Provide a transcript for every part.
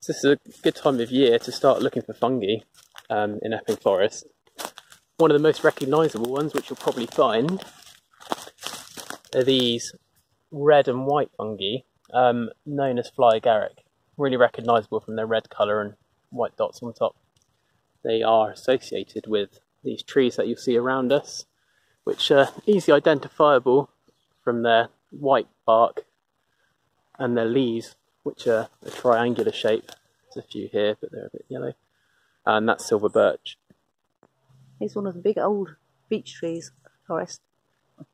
So this is a good time of year to start looking for fungi um, in Epping Forest. One of the most recognisable ones, which you'll probably find, are these red and white fungi, um, known as fly agaric. Really recognisable from their red colour and white dots on top. They are associated with these trees that you'll see around us, which are easily identifiable from their white bark and their leaves, which are a triangular shape. There's a few here, but they're a bit yellow. And that's silver birch. It's one of the big old beech trees forest.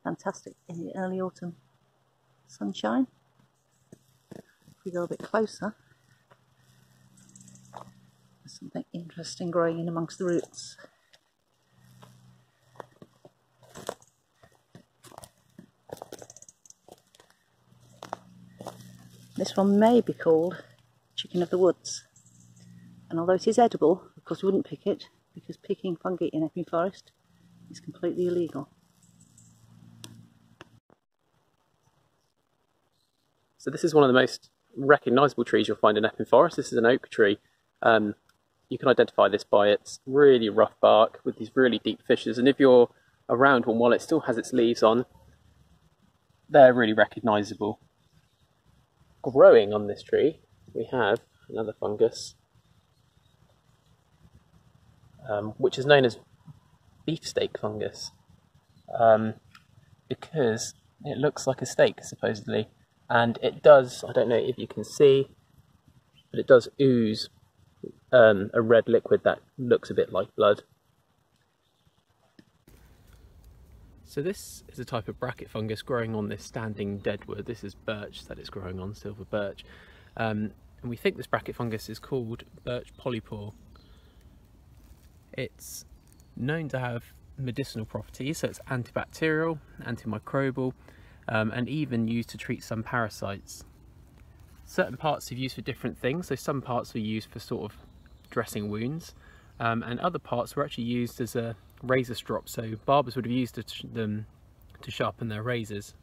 Fantastic in the early autumn sunshine. If we go a bit closer, there's something interesting growing in amongst the roots. This one may be called chicken of the woods. And although it is edible, of course we wouldn't pick it because picking fungi in Epping Forest is completely illegal. So this is one of the most recognisable trees you'll find in Epping Forest. This is an oak tree. Um, you can identify this by its really rough bark with these really deep fissures. And if you're around one while it still has its leaves on, they're really recognisable. Growing on this tree, we have another fungus, um, which is known as beefsteak fungus, um, because it looks like a steak, supposedly. And it does, I don't know if you can see, but it does ooze um, a red liquid that looks a bit like blood. So this is a type of bracket fungus growing on this standing deadwood. This is birch that it's growing on, silver birch. Um, and we think this bracket fungus is called birch polypore. It's known to have medicinal properties, so it's antibacterial, antimicrobial, um, and even used to treat some parasites. Certain parts are used for different things, so some parts are used for sort of dressing wounds, um, and other parts were actually used as a razor strop, so barbers would have used them to sharpen their razors.